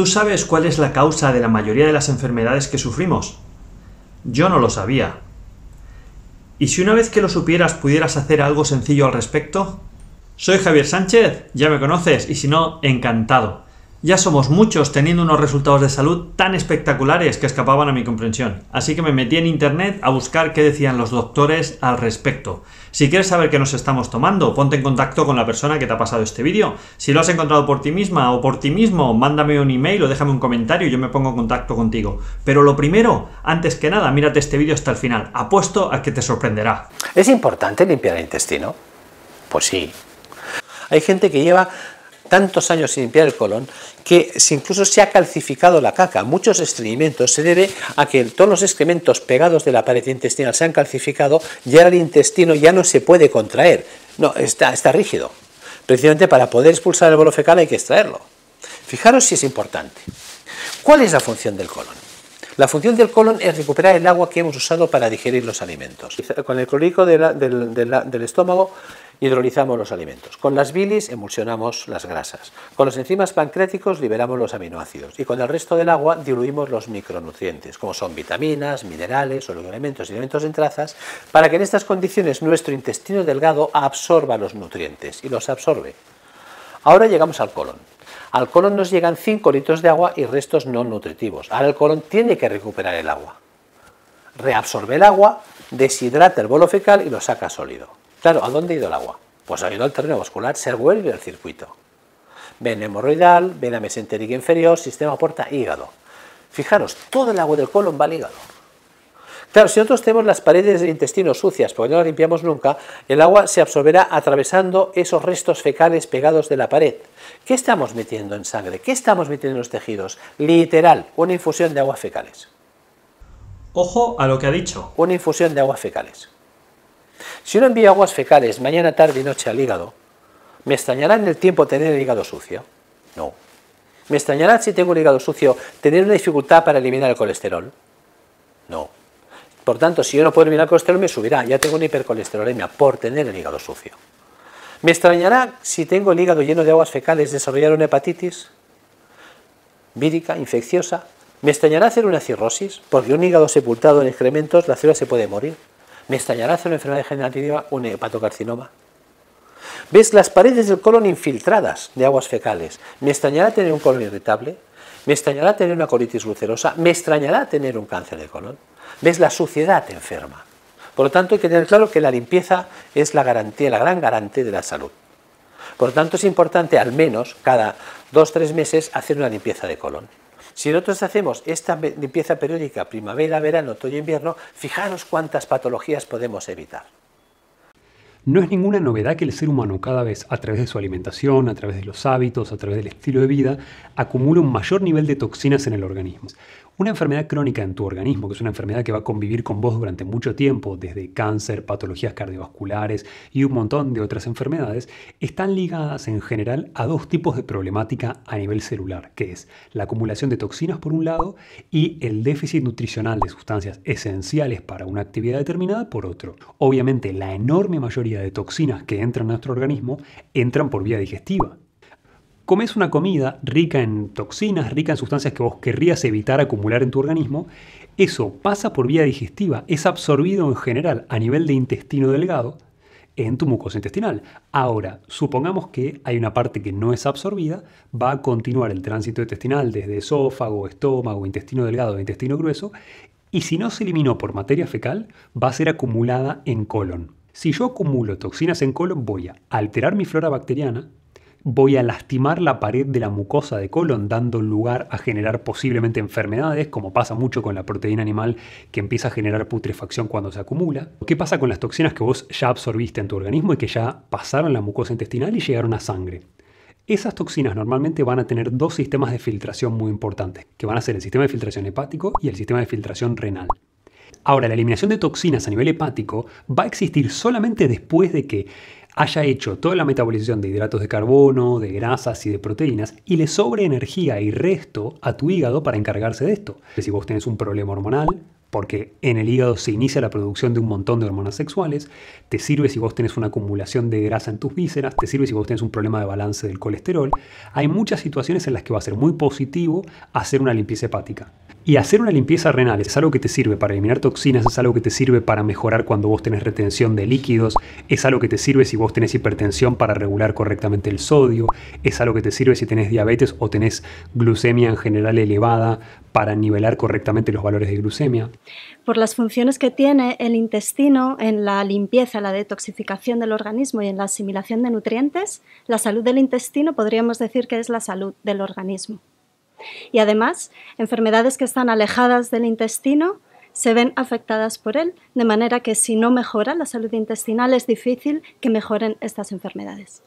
¿Tú sabes cuál es la causa de la mayoría de las enfermedades que sufrimos? Yo no lo sabía. ¿Y si una vez que lo supieras pudieras hacer algo sencillo al respecto? Soy Javier Sánchez, ya me conoces, y si no, encantado. Ya somos muchos teniendo unos resultados de salud tan espectaculares que escapaban a mi comprensión. Así que me metí en internet a buscar qué decían los doctores al respecto. Si quieres saber qué nos estamos tomando, ponte en contacto con la persona que te ha pasado este vídeo. Si lo has encontrado por ti misma o por ti mismo, mándame un email o déjame un comentario y yo me pongo en contacto contigo. Pero lo primero, antes que nada, mírate este vídeo hasta el final. Apuesto a que te sorprenderá. ¿Es importante limpiar el intestino? Pues sí. Hay gente que lleva tantos años sin limpiar el colon que incluso se ha calcificado la caca. Muchos estreñimientos se debe a que todos los excrementos pegados de la pared intestinal se han calcificado y ahora el intestino ya no se puede contraer. No, está, está rígido. Precisamente para poder expulsar el bolo fecal hay que extraerlo. Fijaros si es importante. ¿Cuál es la función del colon? La función del colon es recuperar el agua que hemos usado para digerir los alimentos. Con el clorhidrato del estómago hidrolizamos los alimentos. Con las bilis emulsionamos las grasas. Con los enzimas pancreáticos liberamos los aminoácidos. Y con el resto del agua diluimos los micronutrientes, como son vitaminas, minerales, oligoelementos y elementos en trazas, para que en estas condiciones nuestro intestino delgado absorba los nutrientes y los absorbe. Ahora llegamos al colon. Al colon nos llegan 5 litros de agua y restos no nutritivos. Ahora el colon tiene que recuperar el agua. Reabsorbe el agua, deshidrata el bolo fecal y lo saca sólido. Claro, ¿a dónde ha ido el agua? Pues ha ido al terreno vascular, se vuelve al circuito. Ven hemorroidal, vena mesentérica inferior, sistema porta, hígado. Fijaros, todo el agua del colon va al hígado. Claro, si nosotros tenemos las paredes del intestino sucias, porque no las limpiamos nunca, el agua se absorberá atravesando esos restos fecales pegados de la pared. ¿Qué estamos metiendo en sangre? ¿Qué estamos metiendo en los tejidos? Literal, una infusión de aguas fecales. Ojo a lo que ha dicho. Una infusión de aguas fecales. Si uno envía aguas fecales mañana, tarde y noche al hígado, ¿me extrañará en el tiempo tener el hígado sucio? No. ¿Me extrañará si tengo el hígado sucio tener una dificultad para eliminar el colesterol? No. Por tanto, si yo no puedo eliminar el colesterol, me subirá. Ya tengo una hipercolesterolemia por tener el hígado sucio. ¿Me extrañará si tengo el hígado lleno de aguas fecales desarrollar una hepatitis vírica, infecciosa? ¿Me extrañará hacer una cirrosis? Porque un hígado sepultado en excrementos, la célula se puede morir. ¿Me extrañará hacer una enfermedad degenerativa, un hepatocarcinoma? ¿Ves las paredes del colon infiltradas de aguas fecales? ¿Me extrañará tener un colon irritable? ¿Me extrañará tener una colitis ulcerosa? ¿Me extrañará tener un cáncer de colon? ¿Ves la suciedad enferma? Por lo tanto, hay que tener claro que la limpieza es la garantía, la gran garantía de la salud. Por lo tanto, es importante al menos cada dos o tres meses hacer una limpieza de colon. Si nosotros hacemos esta limpieza periódica primavera, verano, otoño, invierno, fijaros cuántas patologías podemos evitar. No es ninguna novedad que el ser humano cada vez a través de su alimentación, a través de los hábitos, a través del estilo de vida, acumula un mayor nivel de toxinas en el organismo. Una enfermedad crónica en tu organismo, que es una enfermedad que va a convivir con vos durante mucho tiempo, desde cáncer, patologías cardiovasculares y un montón de otras enfermedades, están ligadas en general a dos tipos de problemática a nivel celular, que es la acumulación de toxinas por un lado y el déficit nutricional de sustancias esenciales para una actividad determinada por otro. Obviamente la enorme mayoría de toxinas que entran a nuestro organismo entran por vía digestiva comes una comida rica en toxinas, rica en sustancias que vos querrías evitar acumular en tu organismo, eso pasa por vía digestiva, es absorbido en general a nivel de intestino delgado en tu mucosa intestinal. Ahora, supongamos que hay una parte que no es absorbida, va a continuar el tránsito intestinal desde esófago, estómago, intestino delgado intestino grueso, y si no se eliminó por materia fecal, va a ser acumulada en colon. Si yo acumulo toxinas en colon, voy a alterar mi flora bacteriana, voy a lastimar la pared de la mucosa de colon, dando lugar a generar posiblemente enfermedades, como pasa mucho con la proteína animal que empieza a generar putrefacción cuando se acumula. ¿Qué pasa con las toxinas que vos ya absorbiste en tu organismo y que ya pasaron la mucosa intestinal y llegaron a sangre? Esas toxinas normalmente van a tener dos sistemas de filtración muy importantes, que van a ser el sistema de filtración hepático y el sistema de filtración renal. Ahora, la eliminación de toxinas a nivel hepático va a existir solamente después de que haya hecho toda la metabolización de hidratos de carbono, de grasas y de proteínas y le sobre energía y resto a tu hígado para encargarse de esto. Si vos tenés un problema hormonal, porque en el hígado se inicia la producción de un montón de hormonas sexuales, te sirve si vos tenés una acumulación de grasa en tus vísceras, te sirve si vos tenés un problema de balance del colesterol. Hay muchas situaciones en las que va a ser muy positivo hacer una limpieza hepática. Y hacer una limpieza renal es algo que te sirve para eliminar toxinas, es algo que te sirve para mejorar cuando vos tenés retención de líquidos, es algo que te sirve si vos tenés hipertensión para regular correctamente el sodio, es algo que te sirve si tenés diabetes o tenés glucemia en general elevada para nivelar correctamente los valores de glucemia. Por las funciones que tiene el intestino en la limpieza, la detoxificación del organismo y en la asimilación de nutrientes, la salud del intestino podríamos decir que es la salud del organismo. Y además, enfermedades que están alejadas del intestino se ven afectadas por él, de manera que si no mejora la salud intestinal es difícil que mejoren estas enfermedades.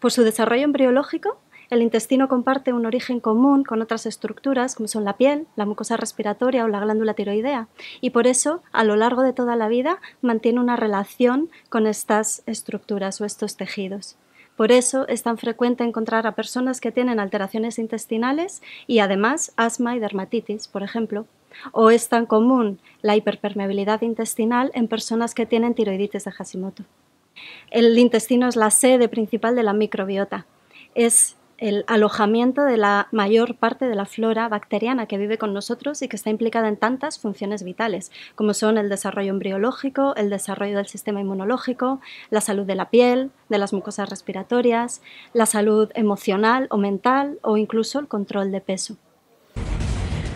Por su desarrollo embriológico, el intestino comparte un origen común con otras estructuras como son la piel, la mucosa respiratoria o la glándula tiroidea y por eso a lo largo de toda la vida mantiene una relación con estas estructuras o estos tejidos. Por eso es tan frecuente encontrar a personas que tienen alteraciones intestinales y además asma y dermatitis, por ejemplo. O es tan común la hiperpermeabilidad intestinal en personas que tienen tiroiditis de Hashimoto. El intestino es la sede principal de la microbiota. Es el alojamiento de la mayor parte de la flora bacteriana que vive con nosotros y que está implicada en tantas funciones vitales, como son el desarrollo embriológico, el desarrollo del sistema inmunológico, la salud de la piel, de las mucosas respiratorias, la salud emocional o mental o incluso el control de peso.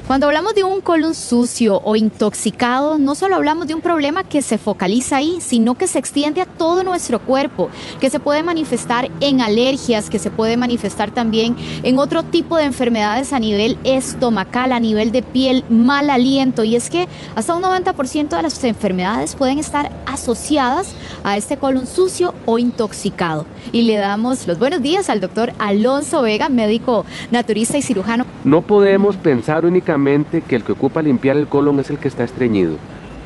Cuando hablamos de un colon sucio o intoxicado, no solo hablamos de un problema que se focaliza ahí, sino que se extiende a todo nuestro cuerpo, que se puede manifestar en alergias, que se puede manifestar también en otro tipo de enfermedades a nivel estomacal, a nivel de piel, mal aliento. Y es que hasta un 90% de las enfermedades pueden estar asociadas a este colon sucio o intoxicado. Y le damos los buenos días al doctor Alonso Vega, médico naturista y cirujano. No podemos pensar únicamente que el que ocupa limpiar el colon es el que está estreñido.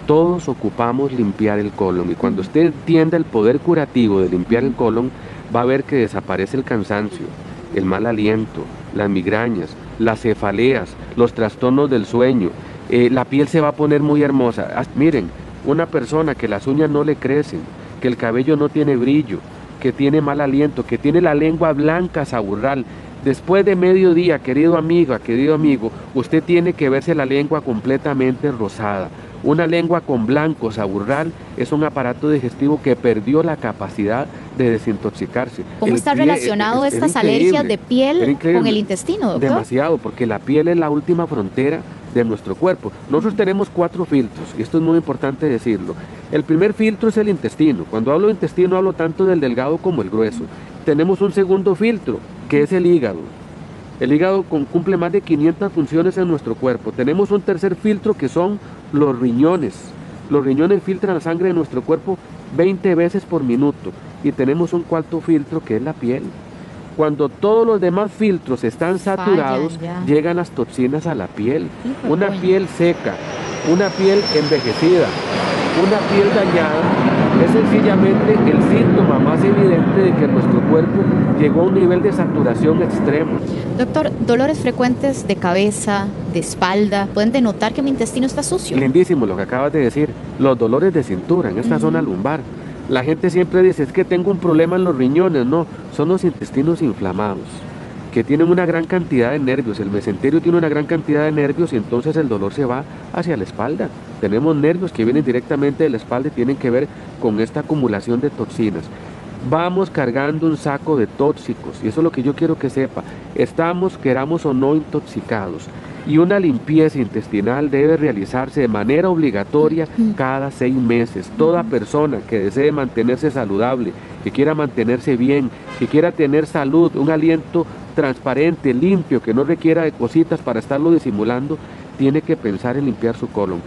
Todos ocupamos limpiar el colon y cuando usted entienda el poder curativo de limpiar el colon, va a ver que desaparece el cansancio, el mal aliento, las migrañas, las cefaleas, los trastornos del sueño. Eh, la piel se va a poner muy hermosa. miren, una persona que las uñas no le crecen, que el cabello no tiene brillo, que tiene mal aliento, que tiene la lengua blanca, saburral, Después de mediodía, querido amigo, querido amigo, usted tiene que verse la lengua completamente rosada. Una lengua con blanco saburral es un aparato digestivo que perdió la capacidad de desintoxicarse. ¿Cómo está relacionado estas alergias de piel con el intestino, doctor? Demasiado, porque la piel es la última frontera de nuestro cuerpo. Nosotros tenemos cuatro filtros, y esto es muy importante decirlo. El primer filtro es el intestino. Cuando hablo de intestino hablo tanto del delgado como el grueso. Tenemos un segundo filtro, que es el hígado. El hígado cumple más de 500 funciones en nuestro cuerpo. Tenemos un tercer filtro que son los riñones. Los riñones filtran la sangre de nuestro cuerpo 20 veces por minuto. Y tenemos un cuarto filtro que es la piel. Cuando todos los demás filtros están saturados, llegan las toxinas a la piel. Una piel seca, una piel envejecida, una piel dañada es sencillamente el síntoma más evidente de que nuestro cuerpo llegó a un nivel de saturación extremo. Doctor, dolores frecuentes de cabeza, de espalda, pueden denotar que mi intestino está sucio. Lindísimo lo que acabas de decir. Los dolores de cintura en esta zona lumbar. La gente siempre dice, es que tengo un problema en los riñones. No, son los intestinos inflamados que tienen una gran cantidad de nervios. El mesenterio tiene una gran cantidad de nervios y entonces el dolor se va hacia la espalda. Tenemos nervios que vienen directamente de la espalda y tienen que ver con esta acumulación de toxinas. Vamos cargando un saco de tóxicos y eso es lo que yo quiero que sepa. Estamos, queramos o no, intoxicados. Y una limpieza intestinal debe realizarse de manera obligatoria cada seis meses. Toda persona que desee mantenerse saludable, que quiera mantenerse bien, que quiera tener salud, un aliento transparente, limpio, que no requiera de cositas para estarlo disimulando, tiene que pensar en limpiar su colon.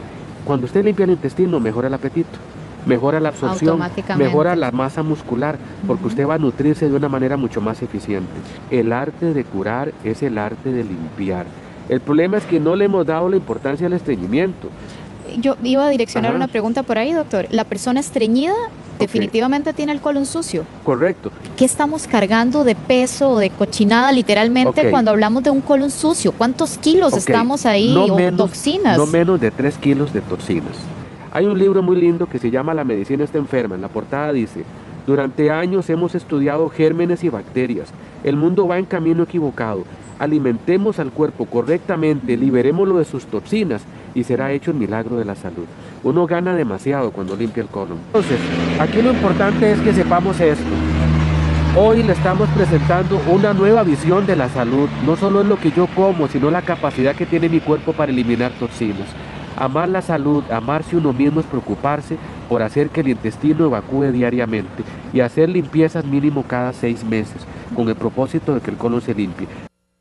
Cuando usted limpia el intestino, mejora el apetito, mejora la absorción, mejora la masa muscular, porque usted va a nutrirse de una manera mucho más eficiente. El arte de curar es el arte de limpiar. El problema es que no le hemos dado la importancia al estreñimiento. Yo iba a direccionar una pregunta por ahí, doctor. La persona estreñida definitivamente tiene el colon sucio. Correcto. ¿Qué estamos cargando de peso o de cochinada literalmente cuando hablamos de un colon sucio? ¿Cuántos kilos estamos ahí o toxinas? No menos de 3 kilos de toxinas. Hay un libro muy lindo que se llama La medicina está enferma. En la portada dice, durante años hemos estudiado gérmenes y bacterias. El mundo va en camino equivocado. Alimentemos al cuerpo correctamente, liberémoslo de sus toxinas y será hecho el milagro de la salud. Uno gana demasiado cuando limpia el colon. Entonces, aquí lo importante es que sepamos esto. Hoy le estamos presentando una nueva visión de la salud. No solo es lo que yo como, sino la capacidad que tiene mi cuerpo para eliminar toxinas. Amar la salud, amarse uno mismo es preocuparse por hacer que el intestino evacúe diariamente y hacer limpiezas mínimo cada seis meses, con el propósito de que el colon se limpie.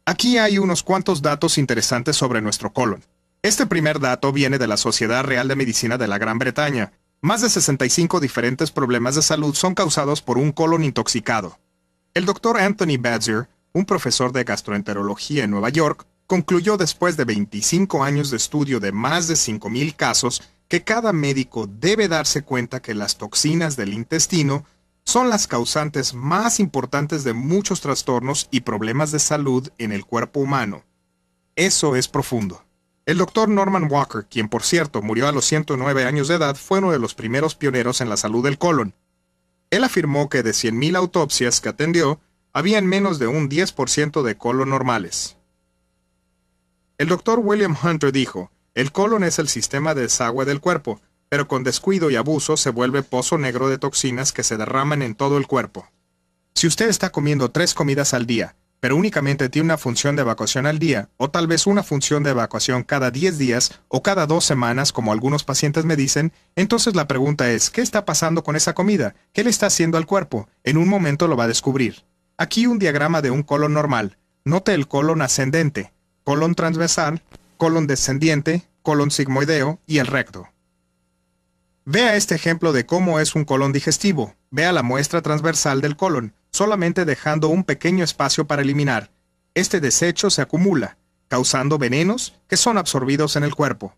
Aquí hay unos cuantos datos interesantes sobre nuestro colon. Este primer dato viene de la Sociedad Real de Medicina de la Gran Bretaña. Más de 65 diferentes problemas de salud son causados por un colon intoxicado. El doctor Anthony Badger, un profesor de gastroenterología en Nueva York, concluyó después de 25 años de estudio de más de 5.000 casos que cada médico debe darse cuenta que las toxinas del intestino son las causantes más importantes de muchos trastornos y problemas de salud en el cuerpo humano. Eso es profundo. El doctor Norman Walker, quien por cierto murió a los 109 años de edad, fue uno de los primeros pioneros en la salud del colon. Él afirmó que de 100.000 autopsias que atendió, habían menos de un 10% de colon normales. El doctor William Hunter dijo, el colon es el sistema de desagüe del cuerpo, pero con descuido y abuso se vuelve pozo negro de toxinas que se derraman en todo el cuerpo. Si usted está comiendo tres comidas al día, pero únicamente tiene una función de evacuación al día, o tal vez una función de evacuación cada 10 días o cada dos semanas, como algunos pacientes me dicen, entonces la pregunta es, ¿qué está pasando con esa comida? ¿Qué le está haciendo al cuerpo? En un momento lo va a descubrir. Aquí un diagrama de un colon normal. Note el colon ascendente, colon transversal, colon descendiente, colon sigmoideo y el recto. Vea este ejemplo de cómo es un colon digestivo. Vea la muestra transversal del colon solamente dejando un pequeño espacio para eliminar. Este desecho se acumula, causando venenos que son absorbidos en el cuerpo.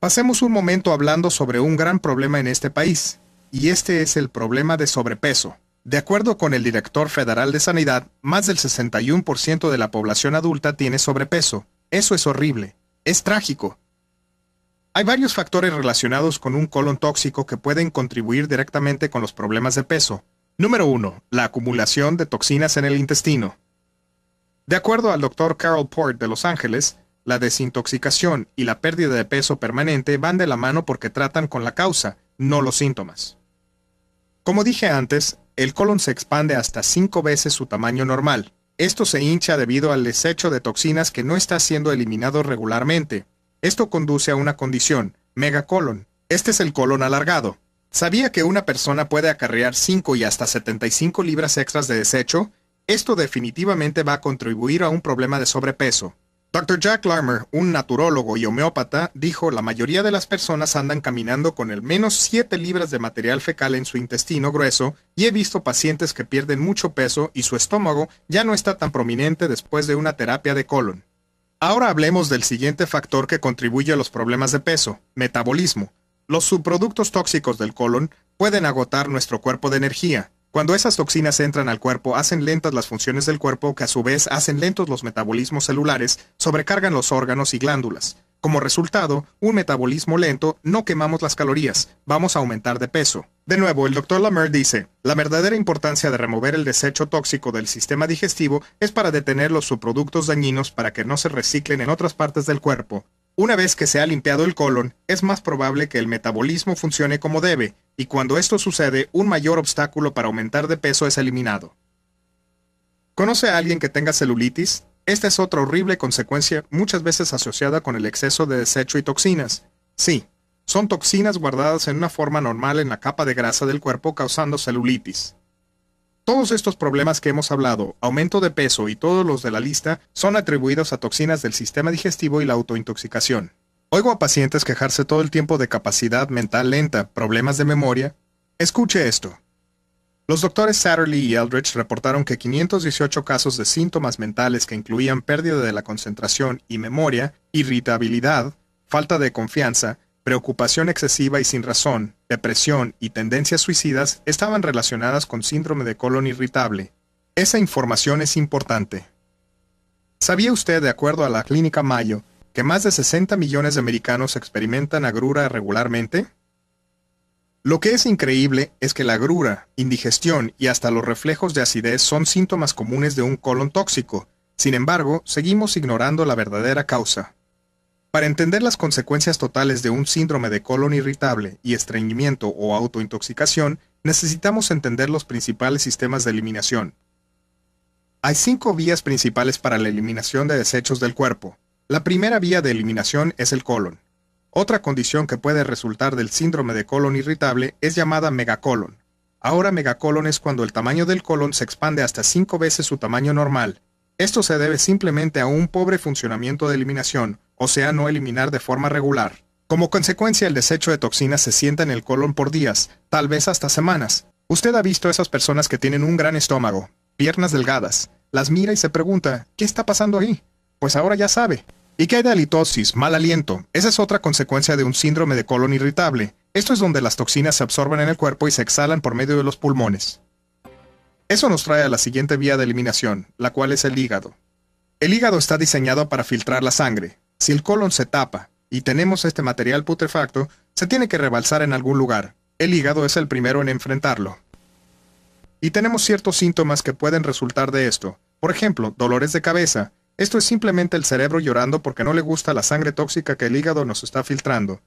Pasemos un momento hablando sobre un gran problema en este país, y este es el problema de sobrepeso. De acuerdo con el director federal de Sanidad, más del 61% de la población adulta tiene sobrepeso. Eso es horrible. Es trágico. Hay varios factores relacionados con un colon tóxico que pueden contribuir directamente con los problemas de peso, Número 1. La acumulación de toxinas en el intestino. De acuerdo al Dr. Carol Port de Los Ángeles, la desintoxicación y la pérdida de peso permanente van de la mano porque tratan con la causa, no los síntomas. Como dije antes, el colon se expande hasta cinco veces su tamaño normal. Esto se hincha debido al desecho de toxinas que no está siendo eliminado regularmente. Esto conduce a una condición, megacolon. Este es el colon alargado. ¿Sabía que una persona puede acarrear 5 y hasta 75 libras extras de desecho? Esto definitivamente va a contribuir a un problema de sobrepeso. Dr. Jack Larmer, un naturólogo y homeópata, dijo la mayoría de las personas andan caminando con el menos 7 libras de material fecal en su intestino grueso y he visto pacientes que pierden mucho peso y su estómago ya no está tan prominente después de una terapia de colon. Ahora hablemos del siguiente factor que contribuye a los problemas de peso, metabolismo. Los subproductos tóxicos del colon pueden agotar nuestro cuerpo de energía. Cuando esas toxinas entran al cuerpo, hacen lentas las funciones del cuerpo, que a su vez hacen lentos los metabolismos celulares, sobrecargan los órganos y glándulas. Como resultado, un metabolismo lento, no quemamos las calorías, vamos a aumentar de peso. De nuevo, el Dr. Lamer dice, la verdadera importancia de remover el desecho tóxico del sistema digestivo es para detener los subproductos dañinos para que no se reciclen en otras partes del cuerpo, una vez que se ha limpiado el colon, es más probable que el metabolismo funcione como debe, y cuando esto sucede, un mayor obstáculo para aumentar de peso es eliminado. ¿Conoce a alguien que tenga celulitis? Esta es otra horrible consecuencia muchas veces asociada con el exceso de desecho y toxinas. Sí, son toxinas guardadas en una forma normal en la capa de grasa del cuerpo causando celulitis. Todos estos problemas que hemos hablado, aumento de peso y todos los de la lista, son atribuidos a toxinas del sistema digestivo y la autointoxicación. Oigo a pacientes quejarse todo el tiempo de capacidad mental lenta, problemas de memoria. Escuche esto. Los doctores Satterley y Eldridge reportaron que 518 casos de síntomas mentales que incluían pérdida de la concentración y memoria, irritabilidad, falta de confianza, preocupación excesiva y sin razón, depresión y tendencias suicidas estaban relacionadas con síndrome de colon irritable. Esa información es importante. ¿Sabía usted, de acuerdo a la Clínica Mayo, que más de 60 millones de americanos experimentan agrura regularmente? Lo que es increíble es que la agrura, indigestión y hasta los reflejos de acidez son síntomas comunes de un colon tóxico. Sin embargo, seguimos ignorando la verdadera causa. Para entender las consecuencias totales de un síndrome de colon irritable y estreñimiento o autointoxicación, necesitamos entender los principales sistemas de eliminación. Hay cinco vías principales para la eliminación de desechos del cuerpo. La primera vía de eliminación es el colon. Otra condición que puede resultar del síndrome de colon irritable es llamada megacolon. Ahora megacolon es cuando el tamaño del colon se expande hasta cinco veces su tamaño normal. Esto se debe simplemente a un pobre funcionamiento de eliminación, o sea, no eliminar de forma regular. Como consecuencia, el desecho de toxinas se sienta en el colon por días, tal vez hasta semanas. Usted ha visto a esas personas que tienen un gran estómago, piernas delgadas, las mira y se pregunta, ¿qué está pasando ahí? Pues ahora ya sabe. ¿Y qué hay de halitosis, mal aliento? Esa es otra consecuencia de un síndrome de colon irritable. Esto es donde las toxinas se absorben en el cuerpo y se exhalan por medio de los pulmones. Eso nos trae a la siguiente vía de eliminación, la cual es el hígado. El hígado está diseñado para filtrar la sangre. Si el colon se tapa y tenemos este material putrefacto, se tiene que rebalsar en algún lugar. El hígado es el primero en enfrentarlo. Y tenemos ciertos síntomas que pueden resultar de esto. Por ejemplo, dolores de cabeza. Esto es simplemente el cerebro llorando porque no le gusta la sangre tóxica que el hígado nos está filtrando.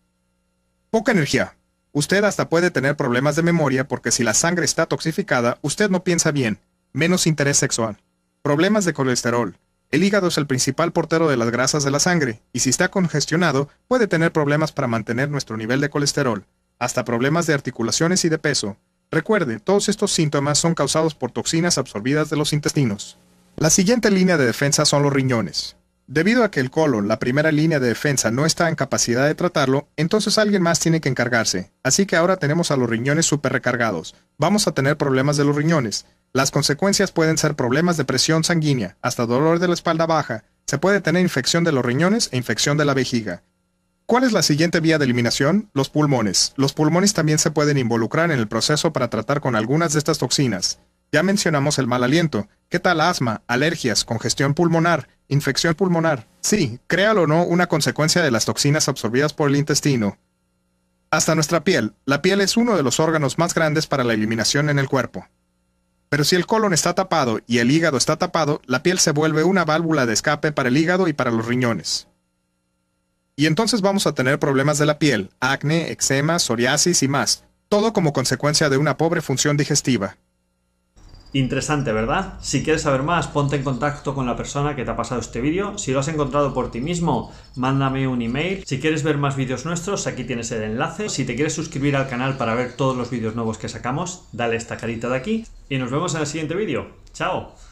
Poca energía. Usted hasta puede tener problemas de memoria porque si la sangre está toxificada, usted no piensa bien. Menos interés sexual. Problemas de colesterol. El hígado es el principal portero de las grasas de la sangre, y si está congestionado, puede tener problemas para mantener nuestro nivel de colesterol, hasta problemas de articulaciones y de peso, Recuerde, todos estos síntomas son causados por toxinas absorbidas de los intestinos. La siguiente línea de defensa son los riñones. Debido a que el colon, la primera línea de defensa, no está en capacidad de tratarlo, entonces alguien más tiene que encargarse. Así que ahora tenemos a los riñones super recargados. Vamos a tener problemas de los riñones. Las consecuencias pueden ser problemas de presión sanguínea, hasta dolor de la espalda baja. Se puede tener infección de los riñones e infección de la vejiga. ¿Cuál es la siguiente vía de eliminación? Los pulmones. Los pulmones también se pueden involucrar en el proceso para tratar con algunas de estas toxinas. Ya mencionamos el mal aliento. ¿Qué tal asma, alergias, congestión pulmonar, infección pulmonar? Sí, créalo o no, una consecuencia de las toxinas absorbidas por el intestino. Hasta nuestra piel. La piel es uno de los órganos más grandes para la eliminación en el cuerpo. Pero si el colon está tapado y el hígado está tapado, la piel se vuelve una válvula de escape para el hígado y para los riñones. Y entonces vamos a tener problemas de la piel, acné, eczema, psoriasis y más, todo como consecuencia de una pobre función digestiva. Interesante, ¿verdad? Si quieres saber más, ponte en contacto con la persona que te ha pasado este vídeo. Si lo has encontrado por ti mismo, mándame un email. Si quieres ver más vídeos nuestros, aquí tienes el enlace. Si te quieres suscribir al canal para ver todos los vídeos nuevos que sacamos, dale esta carita de aquí. Y nos vemos en el siguiente vídeo. ¡Chao!